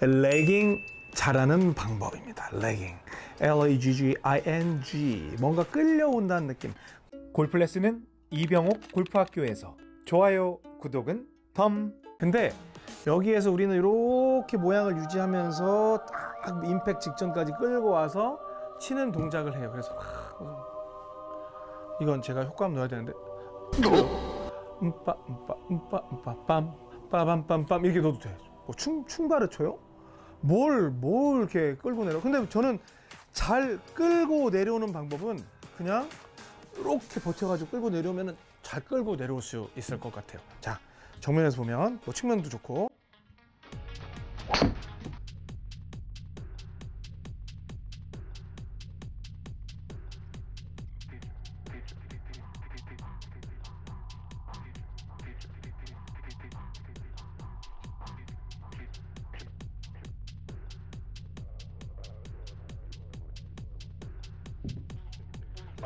레깅 잘하는 방법입니다. 레깅. L-A-G-G-I-N-G. 뭔가 끌려온다는 느낌. 골프 레슨은 이병옥 골프학교에서 좋아요, 구독은 덤. 근데 여기에서 우리는 이렇게 모양을 유지하면서 딱 임팩 직전까지 끌고 와서 치는 동작을 해요. 그래서 이건 제가 효과음 넣어야 되는데 음빠 음빠 음빠 음빠 빰 빠밤빰빰 이렇게 넣어도 돼. 뭐춤 춤가르 쳐요? 뭘, 뭘 이렇게 끌고 내려. 근데 저는 잘 끌고 내려오는 방법은 그냥 이렇게 버텨가지고 끌고 내려오면 잘 끌고 내려올 수 있을 것 같아요. 자, 정면에서 보면 뭐 측면도 좋고.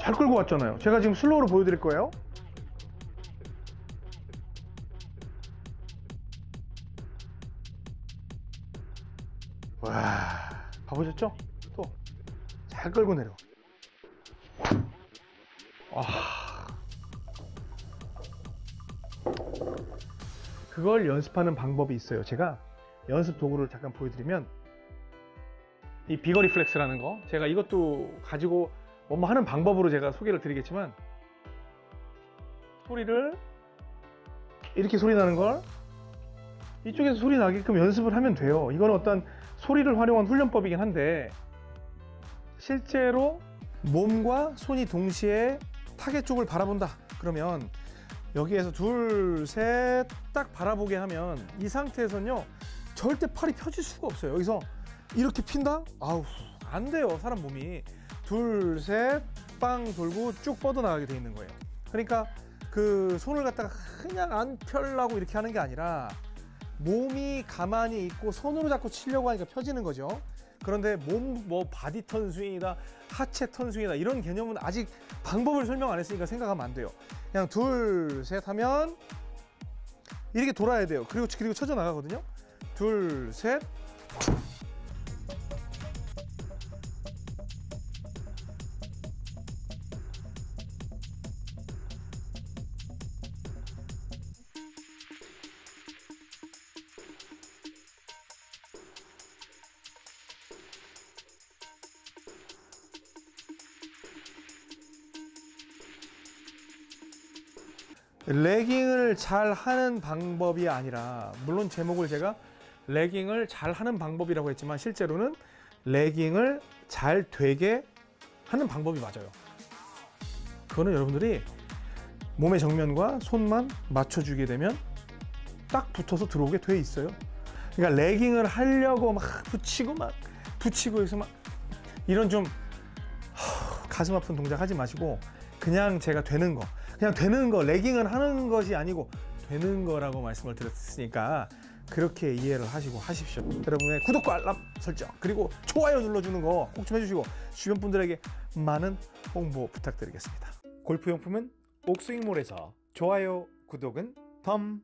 잘 끌고 왔잖아요. 제가 지금 슬로우로 보여드릴 거예요. 와, 봐보셨죠? 또 잘 끌고 내려. 와. 그걸 연습하는 방법이 있어요. 제가 연습 도구를 잠깐 보여드리면 이 비거리 플렉스라는 거 제가 이것도 가지고 뭐 하는 방법으로 제가 소개를 드리겠지만 소리를 이렇게 소리 나는 걸 이쪽에서 소리 나게끔 연습을 하면 돼요. 이건 어떤 소리를 활용한 훈련법이긴 한데 실제로 몸과 손이 동시에 타겟 쪽을 바라본다. 그러면 여기에서 둘, 셋 딱 바라보게 하면 이 상태에서는요 절대 팔이 펴질 수가 없어요. 여기서 이렇게 핀다? 아우 안 돼요 사람 몸이 둘, 셋, 빵 돌고 쭉 뻗어나가게 돼 있는 거예요. 그러니까 그 손을 갖다가 그냥 안 펴려고 이렇게 하는 게 아니라 몸이 가만히 있고 손으로 자꾸 치려고 하니까 펴지는 거죠. 그런데 몸 뭐 바디 턴 스윙이다, 하체 턴 스윙이다 이런 개념은 아직 방법을 설명 안 했으니까 생각하면 안 돼요. 그냥 둘, 셋 하면 이렇게 돌아야 돼요. 그리고 그리고 쳐져 나가거든요. 둘, 셋. 레깅을 잘 하는 방법이 아니라 물론 제목을 제가 레깅을 잘 하는 방법이라고 했지만 실제로는 레깅을 잘 되게 하는 방법이 맞아요. 그거는 여러분들이 몸의 정면과 손만 맞춰주게 되면 딱 붙어서 들어오게 돼 있어요. 그러니까 레깅을 하려고 막 붙이고 막 붙이고 해서 막 이런 좀 가슴 아픈 동작 하지 마시고 그냥 제가 되는 거. 그냥 되는 거 레깅을 하는 것이 아니고 되는 거라고 말씀을 드렸으니까 그렇게 이해를 하시고 하십시오. 여러분의 구독과 알람 설정 그리고 좋아요 눌러주는 거 꼭 좀 해주시고 주변 분들에게 많은 홍보 부탁드리겠습니다. 골프 용품은 옥스윙몰에서 좋아요, 구독은 덤.